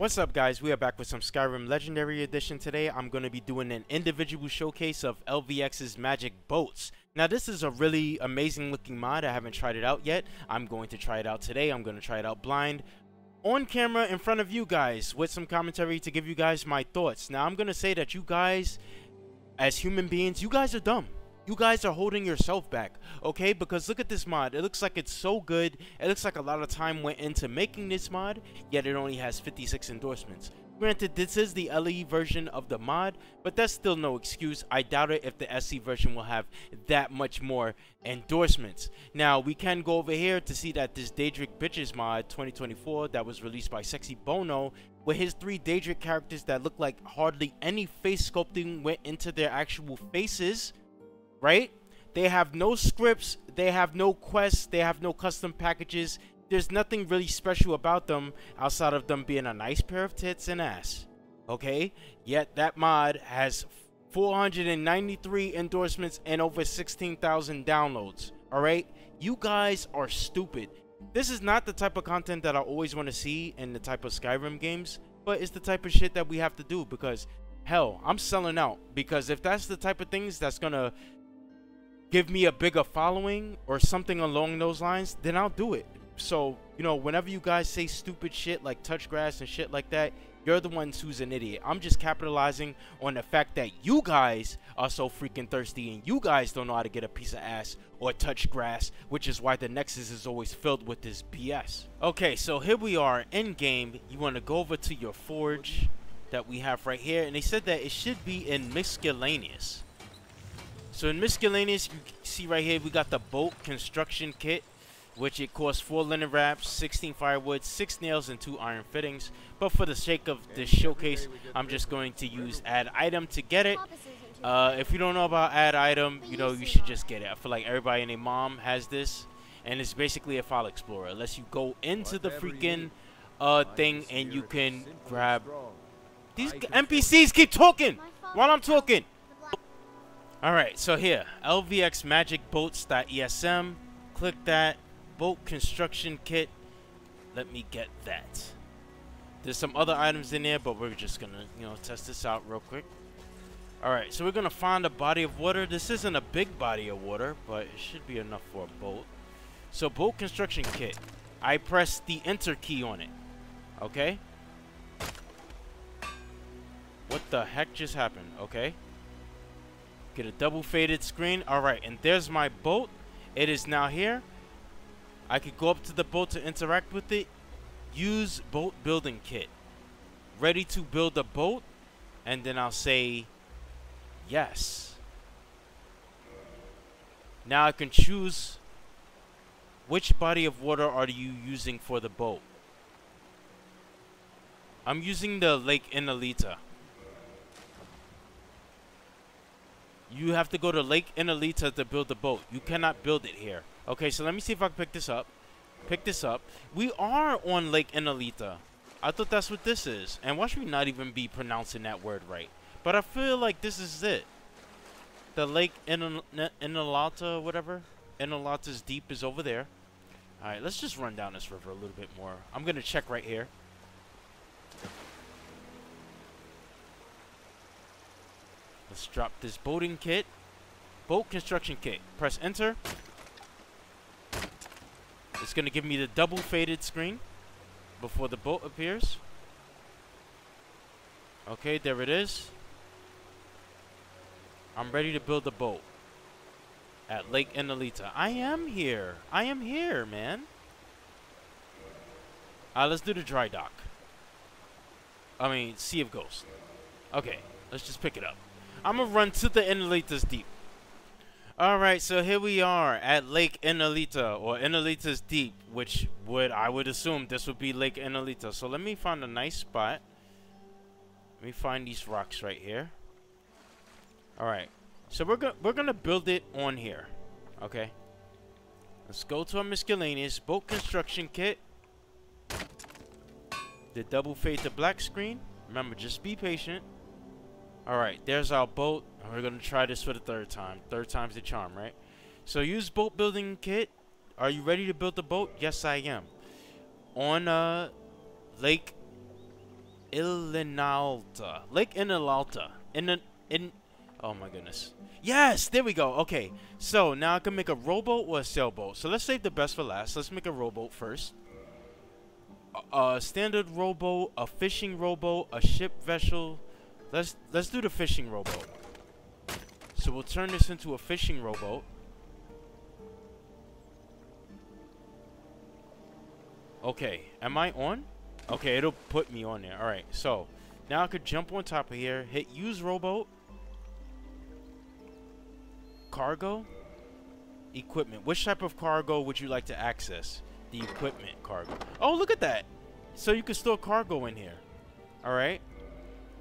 What's up guys, we are back with some Skyrim Legendary Edition today. I'm going to be doing an individual showcase of LVX's Magic Boats. Now this is a really amazing looking mod, I haven't tried it out yet. I'm going to try it out today, I'm going to try it out blind. On camera in front of you guys with some commentary to give you guys my thoughts. Now I'm going to say that you guys, as human beings, you guys are dumb you guys are holding yourself back, okay? Because look at this mod. It looks like it's so good. It looks like a lot of time went into making this mod, yet it only has 56 endorsements. Granted, this is the LE version of the mod, but that's still no excuse. I doubt it if the SE version will have that much more endorsements. Now, we can go over here to see that this Daedric Bitches mod 2024 that was released by Sexy Bono with his three Daedric characters that look like hardly any face sculpting went into their actual faces right? They have no scripts, they have no quests, they have no custom packages. There's nothing really special about them outside of them being a nice pair of tits and ass. Okay? Yet that mod has 493 endorsements and over 16,000 downloads. Alright? You guys are stupid. This is not the type of content that I always want to see in the type of Skyrim games, but it's the type of shit that we have to do because hell, I'm selling out because if that's the type of things that's gonna give me a bigger following or something along those lines, then I'll do it. So, you know, whenever you guys say stupid shit like touch grass and shit like that, you're the ones who's an idiot. I'm just capitalizing on the fact that you guys are so freaking thirsty and you guys don't know how to get a piece of ass or touch grass, which is why the Nexus is always filled with this BS. Okay, so here we are in game. You want to go over to your forge that we have right here, and they said that it should be in miscellaneous. So in miscellaneous, you see right here, we got the boat construction kit, which it costs 4 linen wraps, 16 firewood, 6 nails, and 2 iron fittings. But for the sake of this showcase, I'm just going to use add item to get it. Uh, if you don't know about add item, you know, you should just get it. I feel like everybody and their mom has this. And it's basically a file explorer. Unless you go into the freaking uh, thing and you can grab... These NPCs keep talking while I'm talking. Alright, so here, LVX Magic Boats.esm. Click that. Boat Construction Kit. Let me get that. There's some other items in there, but we're just gonna, you know, test this out real quick. Alright, so we're gonna find a body of water. This isn't a big body of water, but it should be enough for a boat. So, Boat Construction Kit. I press the Enter key on it. Okay? What the heck just happened? Okay. Get a double faded screen. Alright, and there's my boat. It is now here. I could go up to the boat to interact with it. Use boat building kit. Ready to build a boat. And then I'll say yes. Now I can choose which body of water are you using for the boat. I'm using the Lake Inalita. You have to go to Lake Inalita to build the boat. You cannot build it here. Okay, so let me see if I can pick this up. Pick this up. We are on Lake Inalita. I thought that's what this is. And why should we not even be pronouncing that word right. But I feel like this is it. The Lake Inalata, whatever. Inalata's deep is over there. Alright, let's just run down this river a little bit more. I'm going to check right here. Let's drop this boating kit. Boat construction kit. Press enter. It's going to give me the double faded screen before the boat appears. Okay, there it is. I'm ready to build a boat at Lake Inalita. I am here. I am here, man. Alright, let's do the dry dock. I mean, Sea of Ghosts. Okay, let's just pick it up. I'm gonna run to the Inalita's Deep. Alright, so here we are at Lake Inalita, or Inalita's Deep, which would, I would assume this would be Lake Inalita. So let me find a nice spot. Let me find these rocks right here. Alright, so we're, go we're gonna build it on here, okay? Let's go to our miscellaneous boat construction kit. The double fade to black screen. Remember, just be patient. Alright, there's our boat. We're going to try this for the third time. Third time's the charm, right? So use boat building kit. Are you ready to build the boat? Yes, I am. On uh, Lake Ilinalta. Lake Ilinalta. In in Oh my goodness. Yes, there we go. Okay. So now I can make a rowboat or a sailboat. So let's save the best for last. Let's make a rowboat first. A, a standard rowboat, a fishing rowboat, a ship vessel. Let's let's do the fishing rowboat. So we'll turn this into a fishing rowboat. Okay, am I on? Okay, it'll put me on there. Alright, so now I could jump on top of here, hit use rowboat, cargo, equipment. Which type of cargo would you like to access? The equipment cargo. Oh, look at that. So you can store cargo in here. Alright.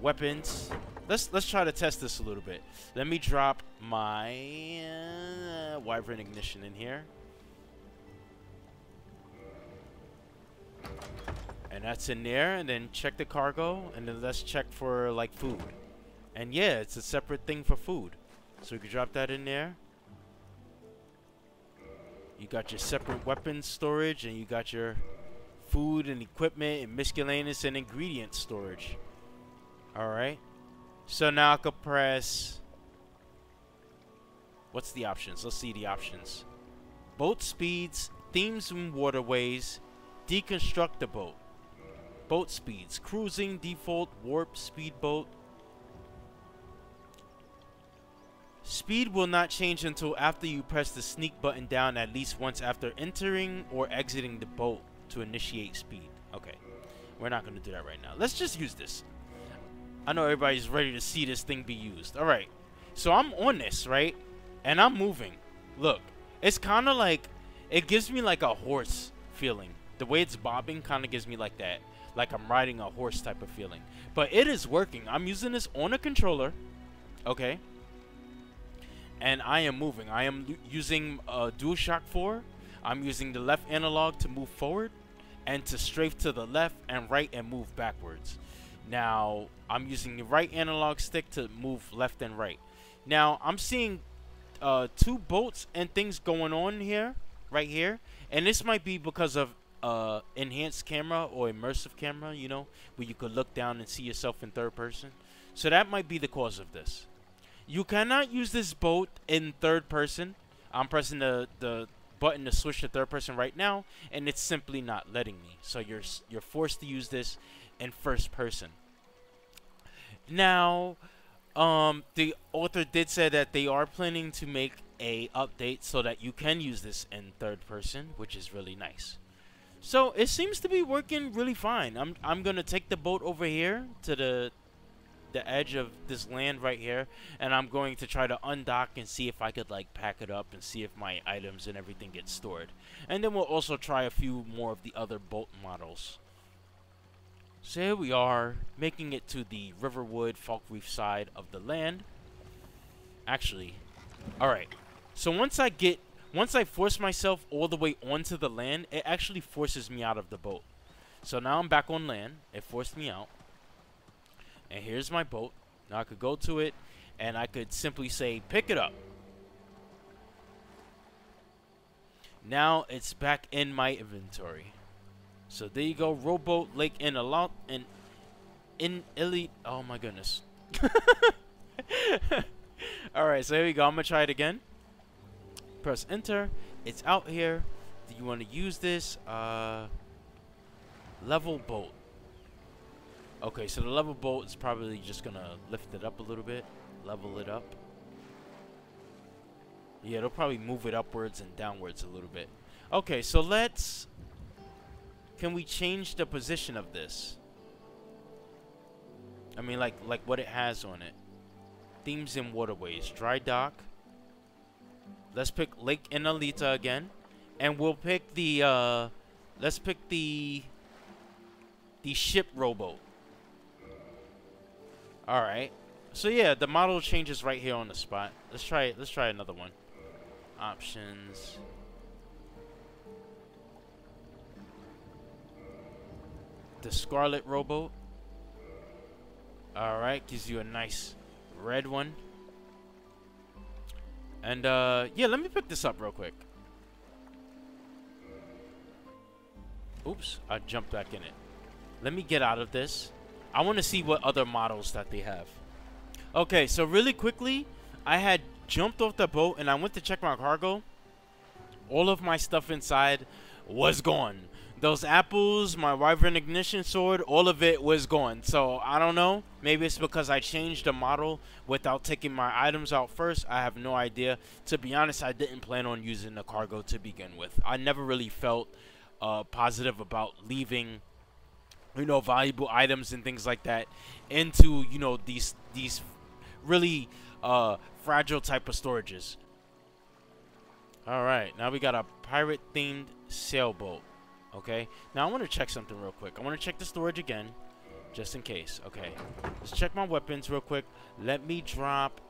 Weapons. Let's let's try to test this a little bit. Let me drop my uh, Wyvern ignition in here. And that's in there, and then check the cargo, and then let's check for like food. And yeah, it's a separate thing for food. So we can drop that in there. You got your separate weapons storage, and you got your food and equipment and miscellaneous and ingredient storage. Alright. So now I could press... What's the options? Let's see the options. Boat speeds, themes and waterways, deconstruct the boat. Boat speeds, cruising, default, warp, speedboat. Speed will not change until after you press the sneak button down at least once after entering or exiting the boat to initiate speed. Okay, we're not going to do that right now. Let's just use this. I know everybody's ready to see this thing be used. Alright, so I'm on this, right? And I'm moving. Look, it's kind of like, it gives me like a horse feeling. The way it's bobbing kind of gives me like that. Like I'm riding a horse type of feeling. But it is working. I'm using this on a controller. Okay. And I am moving. I am using uh, DualShock 4. I'm using the left analog to move forward and to strafe to the left and right and move backwards. Now, I'm using the right analog stick to move left and right. Now, I'm seeing uh, two boats and things going on here, right here. And this might be because of uh, enhanced camera or immersive camera, you know, where you could look down and see yourself in third person. So that might be the cause of this. You cannot use this boat in third person. I'm pressing the, the button to switch to third person right now, and it's simply not letting me. So you're you're forced to use this in first person. Now, um, the author did say that they are planning to make a update so that you can use this in third person, which is really nice. So it seems to be working really fine. I'm I'm gonna take the boat over here to the the edge of this land right here and I'm going to try to undock and see if I could like pack it up and see if my items and everything get stored. And then we'll also try a few more of the other boat models. So here we are, making it to the Riverwood Falkreath side of the land. Actually, alright. So once I get, once I force myself all the way onto the land, it actually forces me out of the boat. So now I'm back on land. It forced me out. And here's my boat. Now I could go to it, and I could simply say, pick it up. Now it's back in my inventory. So there you go, rowboat lake in a lot and in elite. Oh my goodness. All right, so here we go. I'm gonna try it again. Press enter. It's out here. Do you want to use this? Uh, level boat. Okay, so the level boat is probably just gonna lift it up a little bit, level it up. Yeah, it'll probably move it upwards and downwards a little bit. Okay, so let's can we change the position of this? I mean, like like what it has on it. Themes and waterways. Dry dock. Let's pick Lake Inalita again. And we'll pick the, uh, let's pick the, the ship rowboat. Alright. So yeah, the model changes right here on the spot. Let's try it. Let's try another one. Options. The Scarlet Rowboat. Alright, gives you a nice red one. And, uh, yeah, let me pick this up real quick. Oops, I jumped back in it. Let me get out of this. I want to see what other models that they have. Okay, so really quickly, I had jumped off the boat and I went to check my cargo. All of my stuff inside was gone. Those apples, my Wyvern Ignition Sword, all of it was gone. So, I don't know. Maybe it's because I changed the model without taking my items out first. I have no idea. To be honest, I didn't plan on using the cargo to begin with. I never really felt uh, positive about leaving you know valuable items and things like that into you know these these really uh fragile type of storages all right now we got a pirate themed sailboat okay now i want to check something real quick i want to check the storage again just in case okay let's check my weapons real quick let me drop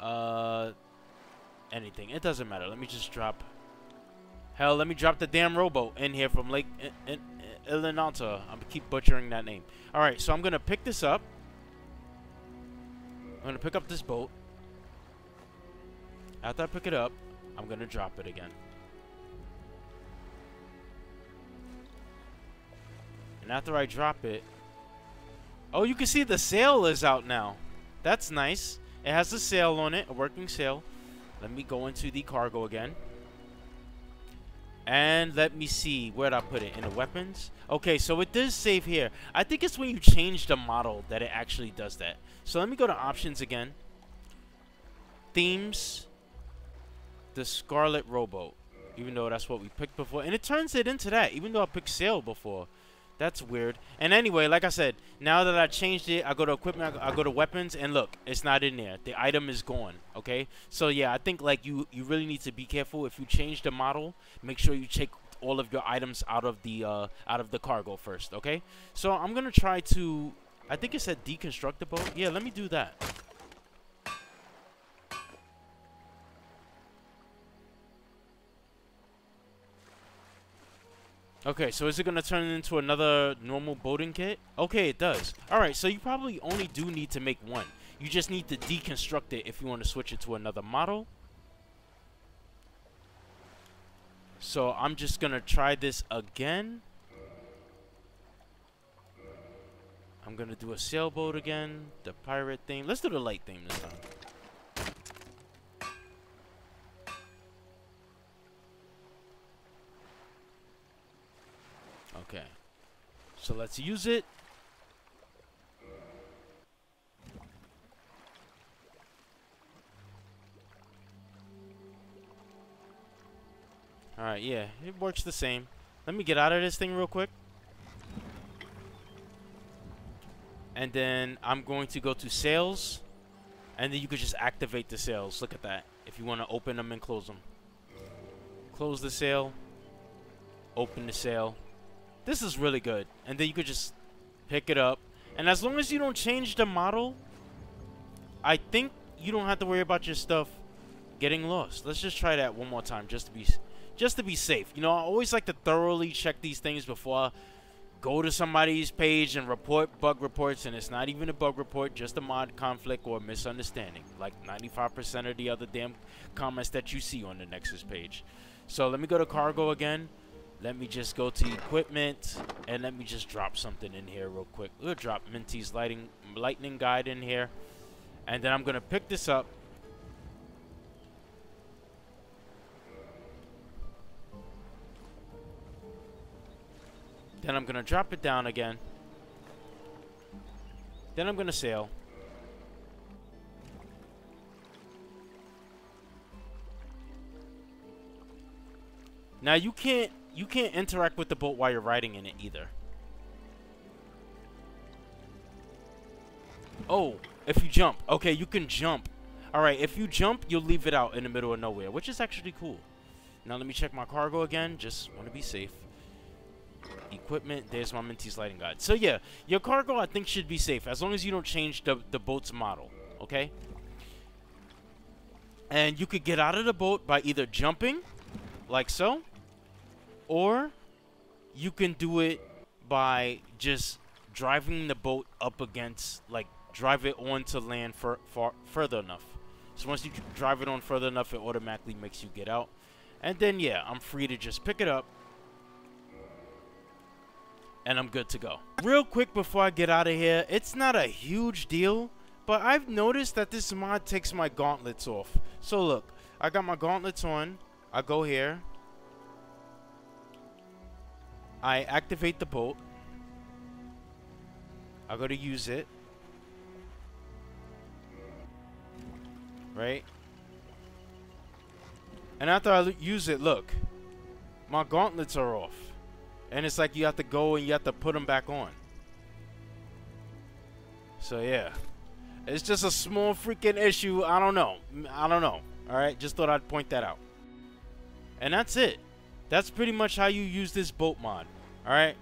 uh anything it doesn't matter let me just drop hell let me drop the damn rowboat in here from lake in, in, Ilinalta. I'm keep butchering that name. Alright, so I'm gonna pick this up. I'm gonna pick up this boat. After I pick it up, I'm gonna drop it again. And after I drop it... Oh, you can see the sail is out now. That's nice. It has a sail on it, a working sail. Let me go into the cargo again. And let me see, where'd I put it? In the weapons? Okay, so it does save here. I think it's when you change the model that it actually does that. So let me go to options again. Themes. The Scarlet Rowboat. Even though that's what we picked before. And it turns it into that, even though I picked Sail before. That's weird. And anyway, like I said, now that I changed it, I go to equipment, I go to weapons, and look, it's not in there. The item is gone. Okay. So yeah, I think like you, you really need to be careful if you change the model. Make sure you check all of your items out of the uh, out of the cargo first. Okay. So I'm gonna try to. I think it said deconstruct the boat. Yeah, let me do that. Okay, so is it going to turn into another normal boating kit? Okay, it does. Alright, so you probably only do need to make one. You just need to deconstruct it if you want to switch it to another model. So I'm just going to try this again. I'm going to do a sailboat again. The pirate theme. Let's do the light theme this time. So let's use it. Alright, yeah, it works the same. Let me get out of this thing real quick. And then I'm going to go to sails. And then you could just activate the sails. Look at that. If you want to open them and close them. Close the sail. Open the sail. This is really good. And then you could just pick it up. And as long as you don't change the model, I think you don't have to worry about your stuff getting lost. Let's just try that one more time just to be just to be safe. You know, I always like to thoroughly check these things before I go to somebody's page and report bug reports and it's not even a bug report, just a mod conflict or misunderstanding. Like 95% of the other damn comments that you see on the Nexus page. So let me go to cargo again. Let me just go to equipment and let me just drop something in here real quick. We'll drop Minty's lighting lightning guide in here. And then I'm gonna pick this up. Then I'm gonna drop it down again. Then I'm gonna sail. Now you can't you can't interact with the boat while you're riding in it either. Oh, if you jump. Okay, you can jump. Alright, if you jump, you'll leave it out in the middle of nowhere, which is actually cool. Now let me check my cargo again. Just want to be safe. Equipment. There's my Minty's lighting guide. So yeah, your cargo I think should be safe as long as you don't change the, the boat's model. Okay? And you could get out of the boat by either jumping, like so, or you can do it by just driving the boat up against, like, drive it onto land for far further enough. So once you drive it on further enough, it automatically makes you get out. And then, yeah, I'm free to just pick it up, and I'm good to go. Real quick before I get out of here, it's not a huge deal, but I've noticed that this mod takes my gauntlets off. So look, I got my gauntlets on. I go here. I activate the bolt. I go to use it. Right? And after I use it, look. My gauntlets are off. And it's like you have to go and you have to put them back on. So yeah. It's just a small freaking issue. I don't know. I don't know. Alright, just thought I'd point that out. And that's it. That's pretty much how you use this bolt mod. Alright?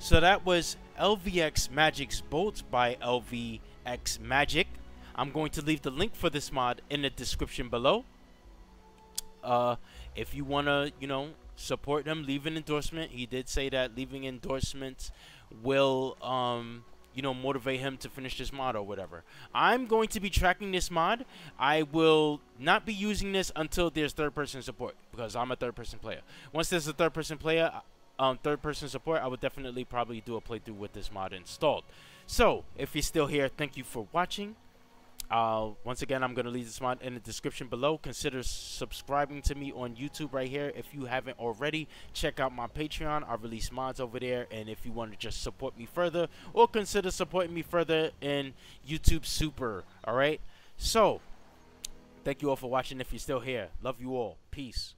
So that was LVX Magic's Bolt by LVX Magic. I'm going to leave the link for this mod in the description below. Uh, if you want to, you know, support him, leave an endorsement. He did say that leaving endorsements will, um, you know, motivate him to finish this mod or whatever. I'm going to be tracking this mod. I will not be using this until there's third person support because I'm a third person player. Once there's a third person player, um, third person support, I would definitely probably do a playthrough with this mod installed. So, if you're still here, thank you for watching. Uh, once again, I'm going to leave this mod in the description below. Consider subscribing to me on YouTube right here if you haven't already. Check out my Patreon. I release mods over there. And if you want to just support me further or consider supporting me further in YouTube Super. All right. So, thank you all for watching if you're still here. Love you all. Peace.